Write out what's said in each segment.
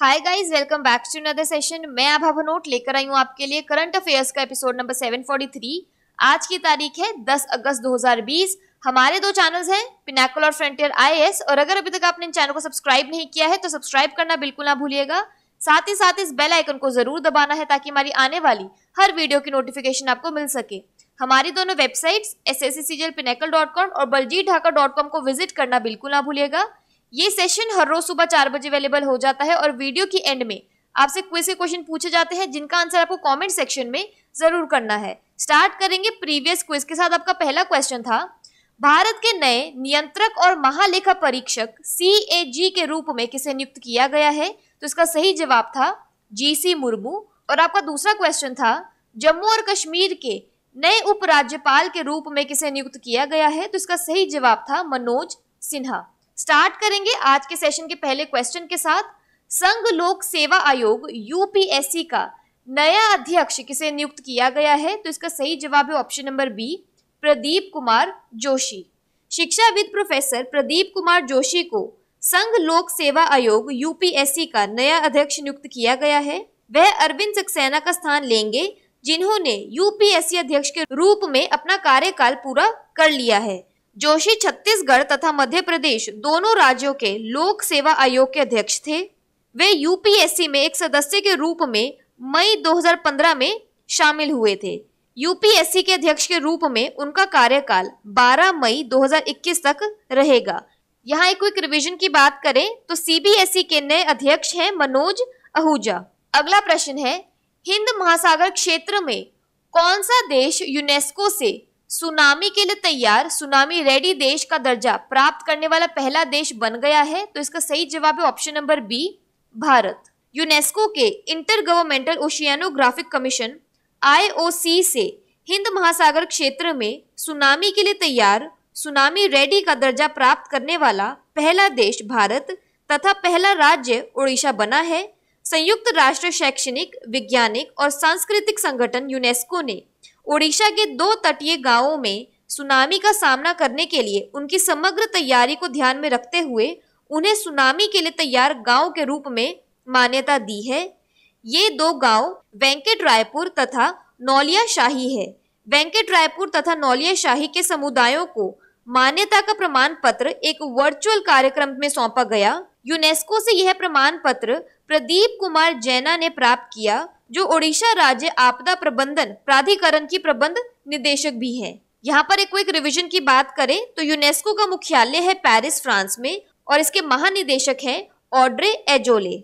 Hi guys welcome back to another session मैं आभा भनोट लेकर आई हूँ आपके लिए करंट अफेयर्स का एपिसोड नंबर 743 आज की तारीख है 10 अगस्त 2020 हमारे दो चैनल्स हैं पिनाकल और फ्रंटियर आईएएस और अगर अभी तक आपने इन चैनल को सब्सक्राइब नहीं किया है तो सब्सक्राइब करना बिल्कुल ना भूलिएगा. साथ ही साथ इस बेल आइकन को ज़रूर दबाना है ताकि हमारी आने वाली हर वीडियो की नोटिफिकेशन आपको मिल सके. हमारी दोनों वेबसाइट्स एस एस सी और बलजीत ढाका डॉट कॉम को विज़िट करना बिल्कुल ना भूलिएगा. ये सेशन हर रोज सुबह चार बजे अवेलेबल हो जाता है और वीडियो की एंड में आपसे क्विज के क्वेश्चन पूछे जाते हैं, जिनका आंसर आपको कमेंट सेक्शन में ज़रूर करना है। स्टार्ट करेंगे प्रीवियस क्विज के साथ। आपका पहला क्वेश्चन था, भारत के नए नियंत्रक और महालेखा परीक्षक CAG के रूप में किसे नियुक्त किया गया है? तो इसका सही जवाब था जी सी मुर्मू। और आपका दूसरा क्वेश्चन था, जम्मू और कश्मीर के नए उपराज्यपाल के रूप में किसे नियुक्त किया गया है? तो इसका सही जवाब था मनोज सिन्हा। स्टार्ट करेंगे आज के सेशन के पहले क्वेश्चन के साथ। संघ लोक सेवा आयोग यूपीएससी का नया अध्यक्ष किसे नियुक्त किया गया है? तो इसका सही जवाब है option number B Pradeep Kumar Joshi. शिक्षाविद प्रोफेसर प्रदीप कुमार जोशी को संघ लोक सेवा आयोग यूपीएससी का नया अध्यक्ष नियुक्त किया गया है। वह अरविंद सक्सेना का स्थान लेंगे, जिन्होंने यूपीएससी अध्यक्ष के रूप में अपना कार्यकाल पूरा कर लिया है। जोशी छत्तीसगढ़ तथा मध्य प्रदेश दोनों राज्यों के लोक सेवा आयोग के अध्यक्ष थे। वे यूपीएससी में एक सदस्य के रूप में मई 2015 में शामिल हुए थे। यूपीएससी के अध्यक्ष के रूप में उनका कार्यकाल 12 मई 2021 तक रहेगा। यहाँ एक क्विक रिवीजन की बात करें तो सीबीएसई के नए अध्यक्ष हैं मनोज आहूजा। अगला प्रश्न है, हिंद महासागर क्षेत्र में कौन सा देश यूनेस्को से सुनामी के लिए तैयार। सुनामी रेडी देश का दर्जा प्राप्त करने वाला पहला देश बन गया है। तो इसका सही जवाब है option number B Bharat. UNESCO के inter governmental oceanographic commission IOC से हिंद महासागर क्षेत्र में सुनामी के लिए तैयार। सुनामी रेडी का दर्जा प्राप्त करने वाला पहला देश भारत तथा पहला राज्य ओडिशा बना है। संयुक्त राष्ट्र शैक्षणिक, वैज्ञानिक और सांस्कृतिक संगठन यूनेस्को ने ओडिशा के दो तटीय गाँवों में सुनामी का सामना करने के लिए उनकी समग्र तैयारी को ध्यान में रखते हुए उन्हें सुनामी के लिए तैयार गाँव के रूप में मान्यता दी है। ये दो गाँव वेंकट रायपुर तथा नौलिया शाही है। वेंकट रायपुर तथा नौलिया शाही के समुदायों को मान्यता का प्रमाण पत्र एक वर्चुअल कार्यक्रम में सौंपा गया। यूनेस्को से यह प्रमाण पत्र प्रदीप कुमार जैना ने प्राप्त किया। जो ओडिशा राज्य आपदा प्रबंधन प्राधिकरण की प्रबंध निदेशक भी है। यहाँ पर एक क्विक रिवीजन की बात करें तो यूनेस्को का मुख्यालय है पेरिस फ्रांस में और इसके महानिदेशक हैं ऑड्रे एजोले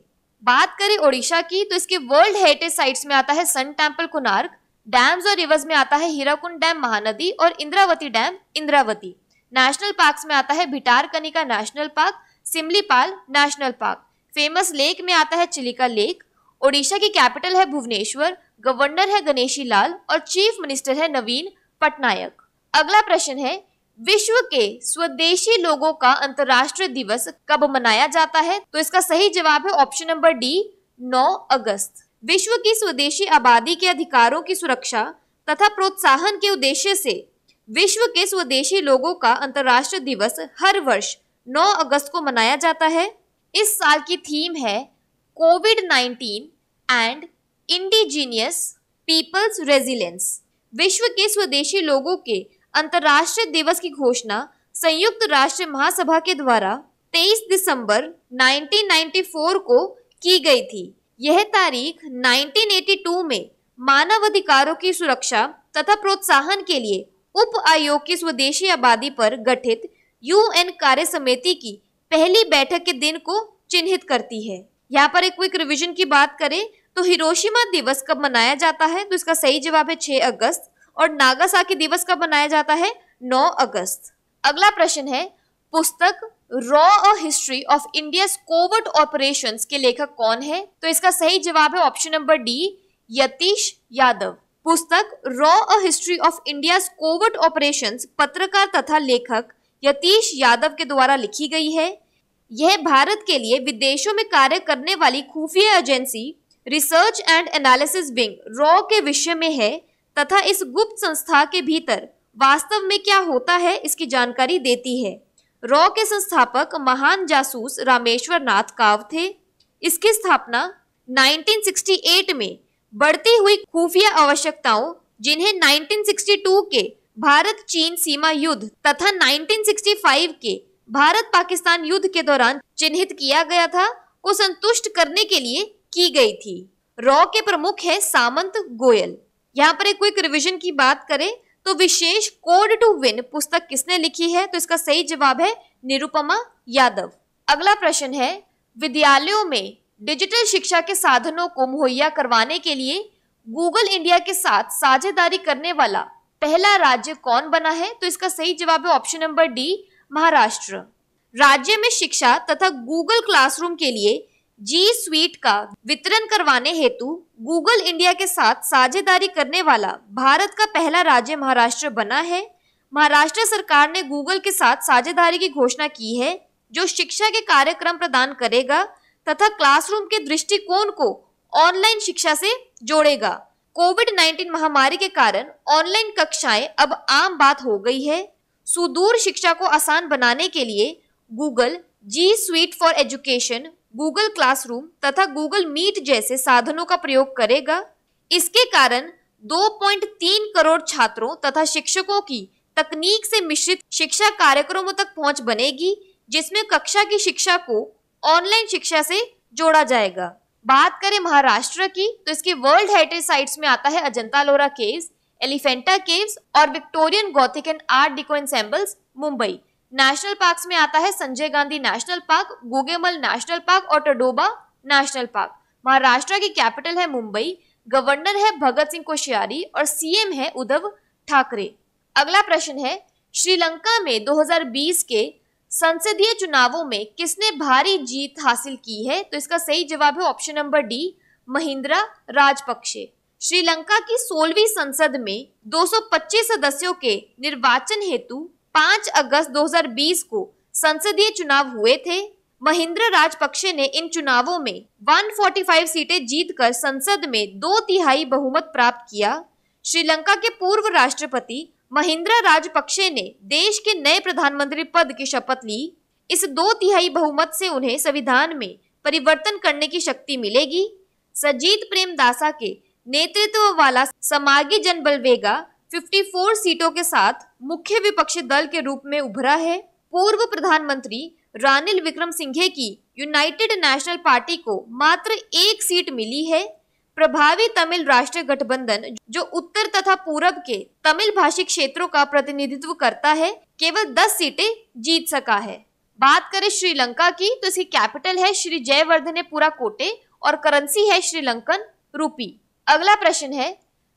बात करें ओडिशा की तो इसके वर्ल्ड हेरिटेज साइट्स में आता है सन टेंपल कुनार्क डैम्स और रिवर्स में आता है हीराकुंड डैम महानदी और Indravati dam Indravati national park में आता है Bhitarkanika national park Similipal national park famous lake में आता है चिलिका लेक ओडिशा की कैपिटल है भुवनेश्वर, गवर्नर है गणेशी लाल और चीफ मिनिस्टर है नवीन पटनायक। अगला प्रश्न है, विश्व के स्वदेशी लोगों का अंतर्राष्ट्रीय दिवस कब मनाया जाता है? तो इसका सही जवाब है ऑप्शन नंबर डी 9 अगस्त। विश्व की स्वदेशी आबादी के अधिकारों की सुरक्षा तथा प्रोत्साहन के उद्देश्य से विश्व के स्वदेशी लोगों का अंतर्राष्ट्रीय दिवस हर वर्ष 9 अगस्त को मनाया जाता है। इस साल की थीम है COVID 19 and indigenous peoples resilience विश्व के स्वदेशी लोगों के अंतर्राष्ट्रीय दिवस की घोषणा संयुक्त राष्ट्र महासभा के द्वारा 23 दिसंबर 1994 को की गई थी। यह तारीख 1982 में मानव अधिकारों की सुरक्षा तथा प्रोत्साहन के लिए उप आयोग की स्वदेशी आबादी पर गठित यूएन कार्य समिति की पहली बैठक के दिन को चिन्हित करती है। यहाँ पर एक क्विक रिवीजन की बात करें तो हिरोशिमा दिवस कब मनाया जाता है? तो इसका सही जवाब है 6 अगस्त और नागासाकी दिवस कब मनाया जाता है? 9 अगस्त। अगला प्रश्न है, पुस्तक raw a history of India covert operations के लेखक कौन है? तो इसका सही जवाब है option number D Yatish Yadav पुस्तक raw a history of India covert operations पत्रकार तथा लेखक यतीश यादव के द्वारा लिखी गई है। यह भारत के लिए विदेशों में कार्य करने वाली खुफिया agency research and analysis wing raw के विषय में है, तथा इस गुप्त संस्था के भीतर वास्तव में क्या होता है, इसकी जानकारी देती है। रॉ के संस्थापक महान जासूस रामेश्वर नाथ काव थे। इसकी स्थापना 1968 में बढ़ती हुई खुफिया आवश्यकताओं, जिन्हें 1962 के भारत चीन सीमा युद्ध तथा 1965 के भारत पाकिस्तान युद्ध के दौरान चिन्हित किया गया था, को संतुष्ट करने के लिए की गई थी। रॉ के प्रमुख है सामंत गोयल। यहाँ पर एक क्विक रिवीजन की बात करें तो विशेष कोड टू विन पुस्तक किसने लिखी है? तो इसका सही जवाब है निरुपमा यादव। अगला प्रश्न है, विद्यालयों में डिजिटल शिक्षा के साधनों को मुहैया करवाने के लिए गूगल इंडिया के साथ साझेदारी करने वाला पहला राज्य कौन बना है? तो इसका सही जवाब है ऑप्शन नंबर डी महाराष्ट्र। राज्य में शिक्षा तथा गूगल क्लासरूम के लिए जी स्वीट का वितरण करवाने हेतु गूगल इंडिया के साथ साझेदारी करने वाला भारत का पहला राज्य महाराष्ट्र बना है। महाराष्ट्र सरकार ने गूगल के साथ साझेदारी की घोषणा की है, जो शिक्षा के कार्यक्रम प्रदान करेगा तथा क्लासरूम के दृष्टिकोण को ऑनलाइन शिक्षा से जोड़ेगा। कोविड 19 महामारी के कारण ऑनलाइन कक्षाएँ अब आम बात हो गई है। सुदूर शिक्षा को आसान बनाने के लिए Google G suite for education Google classroom तथा गूगल मीट जैसे साधनों का प्रयोग करेगा। इसके कारण 2.3 करोड़ छात्रों तथा शिक्षकों की तकनीक से मिश्रित शिक्षा कार्यक्रमों तक पहुँच बनेगी, जिसमें कक्षा की शिक्षा को ऑनलाइन शिक्षा से जोड़ा जाएगा। बात करें महाराष्ट्र की तो इसके वर्ल्ड हेरिटेज साइट्स में आता है अजंता लोरा केव्स एलिफेंटा केव्स और Victorian gothic and art deco ensembles Mumbai national parks में आता है Sanjay Gandhi national park Gugamal national park और टडोबा नेशनल पार्क महाराष्ट्र की कैपिटल है मुंबई गवर्नर है भगत सिंह कोश्यारी और सीएम है उद्धव ठाकरे अगला प्रश्न है, श्रीलंका में 2020 के संसदीय चुनावों में किसने भारी जीत हासिल की है? तो इसका सही जवाब है option number D Mahindra Rajapaksa. Sri Lanka की सोलहवीं संसद में 225 सदस्यों के निर्वाचन हेतु 5 अगस्त 2020 को संसदीय चुनाव हुए थे। महिंद्र राजपक्षे ने इन चुनावों में 145 सीटें जीतकर संसद में दो तिहाई बहुमत प्राप्त किया। श्रीलंका के पूर्व राष्ट्रपति महिंद्रा राजपक्षे ने देश के नए प्रधानमंत्री पद की शपथ ली। इस दो तिहाई बहुमत से उन्हें संविधान में परिवर्तन करने की शक्ति मिलेगी। सजीत प्रेमदासा के नेतृत्व वाला समागी जन बलवेगा 54 सीटों के साथ मुख्य विपक्षी दल के रूप में उभरा है। पूर्व प्रधानमंत्री रानिल विक्रम सिंघे की यूनाइटेड नेशनल पार्टी को मात्र एक सीट मिली है। प्रभावी तमिल राष्ट्रीय गठबंधन, जो उत्तर तथा पूरब के तमिल भाषी क्षेत्रों का प्रतिनिधित्व करता है, केवल 10 सीटें जीत सका है। बात करें श्रीलंका की तो इसकी कैपिटल है श्री जयवर्धने पूरा कोटे और करेंसी है श्रीलंकन रूपी। अगला प्रश्न है,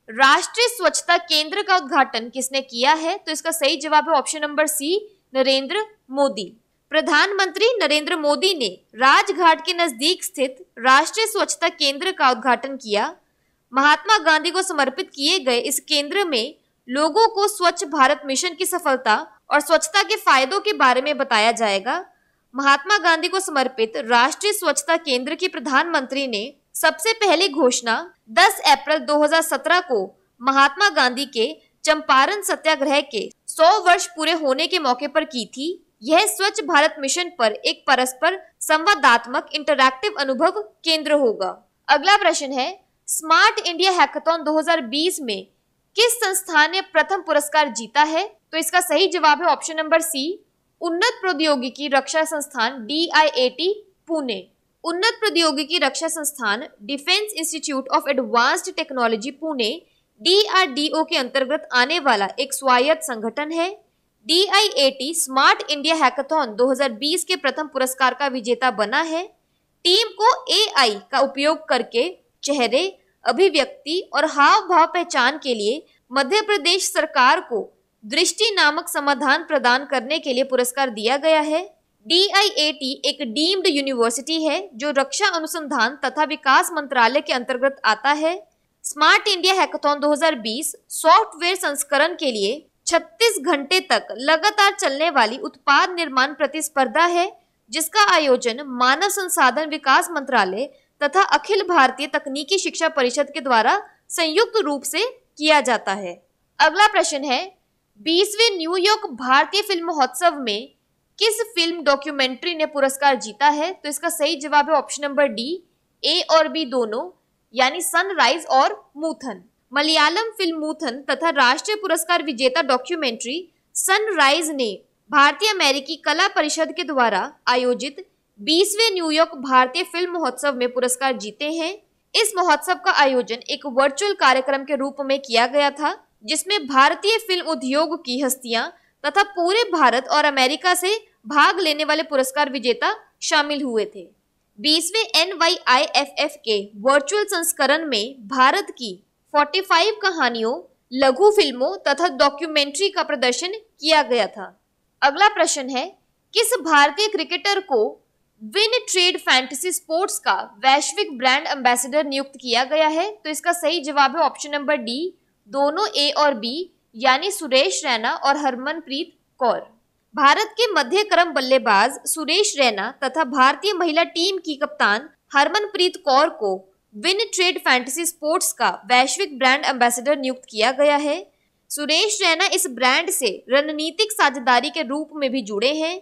राष्ट्रीय स्वच्छता केंद्र का उद्घाटन किसने किया है? तो इसका सही जवाब है option number C, Narendra Modi. प्रधानमंत्री नरेंद्र मोदी ने राजघाट के नज़दीक स्थित राष्ट्रीय स्वच्छता केंद्र का उद्घाटन किया। महात्मा गांधी को समर्पित किए गए इस केंद्र में लोगों को स्वच्छ भारत मिशन की सफलता और स्वच्छता के फायदों के बारे में बताया जाएगा। महात्मा गांधी को समर्पित राष्ट्रीय स्वच्छता केंद्र की प्रधानमंत्री ने सबसे पहली घोषणा 10 अप्रैल 2017 को महात्मा गांधी के चंपारण सत्याग्रह के 100 वर्ष पूरे होने के मौके पर की थी। यह स्वच्छ भारत मिशन पर एक परस्पर संवादात्मक इंटरैक्टिव अनुभव केंद्र होगा। अगला प्रश्न है, स्मार्ट इंडिया हैकाथन 2020 में किस संस्थान ने प्रथम पुरस्कार जीता है? तो इसका सही जवाब है ऑप्शन नंबर सी, उन्नत प्रौद्योगिकी रक्षा संस्थान डी पुणे। उन्नत प्रौद्योगिकी रक्षा संस्थान defence institute of advanced technology Pune DRDO के अंतर्गत आने वाला एक स्वायत्त संगठन है। डीआईएटी स्मार्ट इंडिया हैकाथन 2020 के प्रथम पुरस्कार का विजेता बना है। टीम को एआई का उपयोग करके चेहरे, अभिव्यक्ति और हाव भाव पहचान के लिए मध्य प्रदेश सरकार को दृष्टि नामक समाधान प्रदान करने के लिए पुरस्कार दिया गया है। डी एक डीम्ड यूनिवर्सिटी है, जो रक्षा अनुसंधान तथा विकास मंत्रालय के अंतर्गत आता है। स्मार्ट इंडिया हैकाथन 2020 सॉफ्टवेयर संस्करण के लिए 36 घंटे तक लगातार चलने वाली उत्पाद निर्माण प्रतिस्पर्धा है, जिसका आयोजन मानव संसाधन विकास मंत्रालय तथा अखिल भारतीय तकनीकी शिक्षा परिषद के द्वारा संयुक्त रूप से किया जाता है। अगला प्रश्न है, बीसवे न्यूयॉर्क भारतीय फ़िल्म महोत्सव में किस फ़िल्म डॉक्यूमेंट्री ने पुरस्कार जीता है? तो इसका सही जवाब है ऑप्शन नंबर डी ए और बी दोनों, यानी सनराइज और मूथन मलयालम फ़िल्म मूथन तथा राष्ट्रीय पुरस्कार विजेता डॉक्यूमेंट्री सनराइज ने भारतीय अमेरिकी कला परिषद के द्वारा आयोजित 20वें न्यूयॉर्क भारतीय फ़िल्म महोत्सव में पुरस्कार जीते हैं। इस महोत्सव का आयोजन एक वर्चुअल कार्यक्रम के रूप में किया गया था, जिसमें भारतीय फ़िल्म उद्योग की हस्तियाँ तथा पूरे भारत और अमेरिका से भाग लेने वाले पुरस्कार विजेता शामिल हुए थे। बीसवें N Y I F F के वर्चुअल संस्करण में भारत की 45 कहानियों, लघु फ़िल्मों तथा डॉक्यूमेंट्री का प्रदर्शन किया गया था। अगला प्रश्न है, किस भारतीय क्रिकेटर को विन ट्रेड फैंटेसी स्पोर्ट्स का वैश्विक ब्रांड एम्बेसडर नियुक्त किया गया है? तो इसका सही जवाब है ऑप्शन नंबर डी दोनों ए और बी यानी सुरेश रैना और हरमनप्रीत कौर। भारत के मध्य क्रम बल्लेबाज सुरेश रैना तथा भारतीय महिला टीम की कप्तान हरमनप्रीत कौर को विन ट्रेड फैंटेसी स्पोर्ट्स का वैश्विक ब्रांड एम्बेसडर नियुक्त किया गया है। सुरेश रैना इस ब्रांड से रणनीतिक साझेदारी के रूप में भी जुड़े हैं।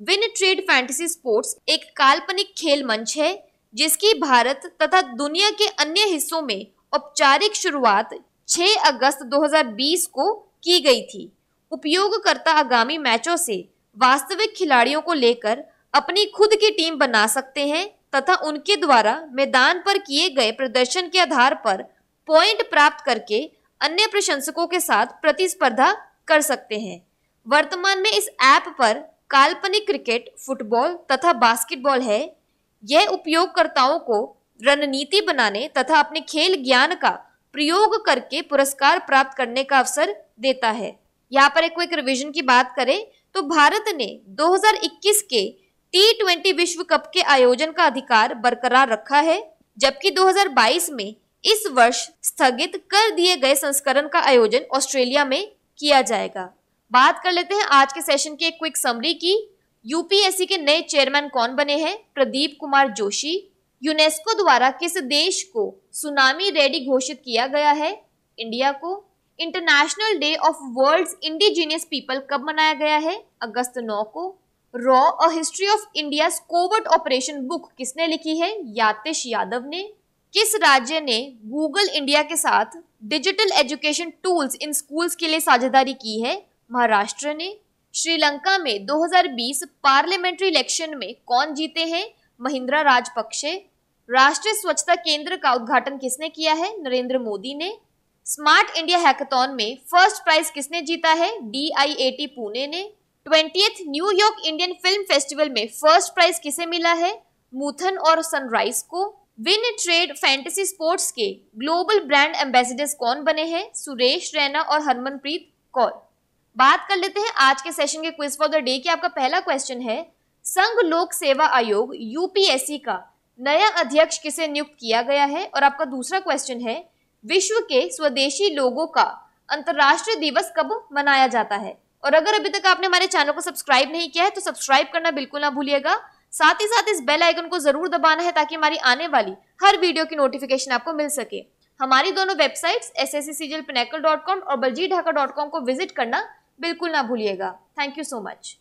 विन ट्रेड फैंटेसी स्पोर्ट्स एक काल्पनिक खेल मंच है, जिसकी भारत तथा दुनिया के अन्य हिस्सों में औपचारिक शुरुआत 6 अगस्त 2020 को की गई थी। उपयोगकर्ता आगामी मैचों से वास्तविक खिलाड़ियों को लेकर अपनी खुद की टीम बना सकते हैं तथा उनके द्वारा मैदान पर किए गए प्रदर्शन के आधार पर पॉइंट प्राप्त करके अन्य प्रशंसकों के साथ प्रतिस्पर्धा कर सकते हैं। वर्तमान में इस ऐप पर काल्पनिक क्रिकेट, फुटबॉल तथा बास्केटबॉल है। यह उपयोगकर्ताओं को रणनीति बनाने तथा अपने खेल ज्ञान का प्रयोग करके पुरस्कार प्राप्त करने का अवसर देता है। यहाँ पर एक क्विक रिवीजन की बात करें तो भारत ने 2021 के टी ट्वेंटी विश्व कप के आयोजन का अधिकार बरकरार रखा है, जबकि 2022 में इस वर्ष स्थगित कर दिए गए संस्करण का आयोजन ऑस्ट्रेलिया में किया जाएगा। बात कर लेते हैं आज के सेशन की एक क्विक समरी की। यूपीएससी के नए चेयरमैन कौन बने हैं? प्रदीप कुमार जोशी। यूनेस्को द्वारा किस देश को सुनामी रेडी घोषित किया गया है? इंडिया को। International day of world's indigenous people कब मनाया गया है? अगस्त 9 को। Raw a history of India covid operation book किसने लिखी है? यातिश यादव ने। किस राज्य ने गूगल इंडिया के साथ digital education tools in schools के लिए साझेदारी की है? महाराष्ट्र ने। श्रीलंका में 2020 पार्लियामेंट्री इलेक्शन में कौन जीते हैं? महिंद्रा राजपक्षे। राष्ट्रीय स्वच्छता केंद्र का उद्घाटन किसने किया है? नरेंद्र मोदी ने। स्मार्ट इंडिया हैकाथन में फ़र्स्ट प्राइज किसने जीता है? डी पुणे ने। Twenty New York Indian film festival में फ़र्स्ट प्राइज किसे मिला है? मूथन और सनराइज को। विन ट्रेड फैंटेसी स्पोर्ट्स के ग्लोबल ब्रांड एम्बेसडर्स कौन बने हैं? सुरेश रैना और हरमनप्रीत कौर। बात कर लेते हैं आज के सेशन के क्विज फॉर द डे की। आपका पहला क्वेश्चन है, संघ लोक सेवा आयोग, यूपीएससी का नया अध्यक्ष किसे नियुक्त किया गया है? और आपका दूसरा क्वेश्चन है विश्व के स्वदेशी लोगों का अंतर्राष्ट्रीय दिवस कब मनाया जाता है? और अगर अभी तक आपने हमारे चैनल को सब्सक्राइब नहीं किया है तो सब्सक्राइब करना बिल्कुल ना भूलिएगा। साथ ही साथ इस बेल आइकन को ज़रूर दबाना है, ताकि हमारी आने वाली हर वीडियो की नोटिफिकेशन आपको मिल सके। हमारी दोनों वेबसाइट्स एस एस सी और बलजी ढाका डॉट कॉम को विज़िट करना बिल्कुल ना भूलिएगा। Thank you so much